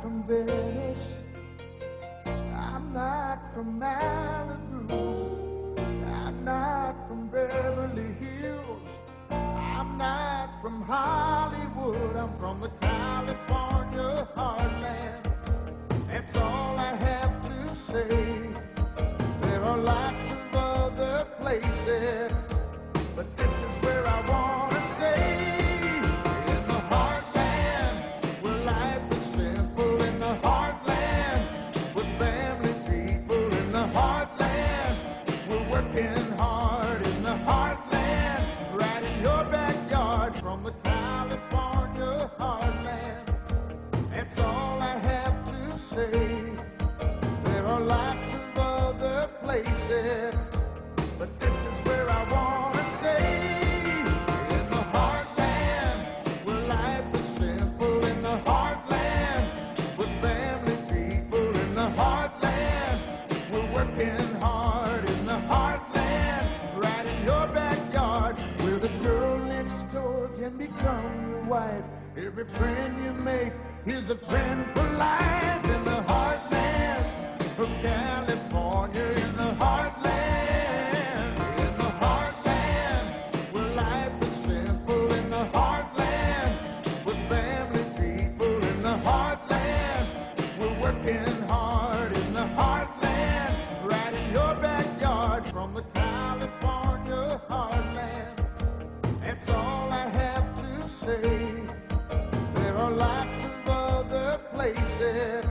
from Venice. I'm not from Malibu. I'm not from Beverly Hills. I'm not from Hollywood. I'm from the California heartland. That's all I have to say. There are lots of other places, but this working hard. In the heartland, right in your backyard, from the California heartland. That's all I have to say. There are lots of other places, but this is where I want to stay. In can become your wife. Every friend you make is a friend for life. In the heartland of California, in the heartland, in the heartland, where life is simple. In the heartland, with family people. In the heartland, we're working hard. In the heartland, right in your backyard, from the California heartland. That's all say. There are lots of other places,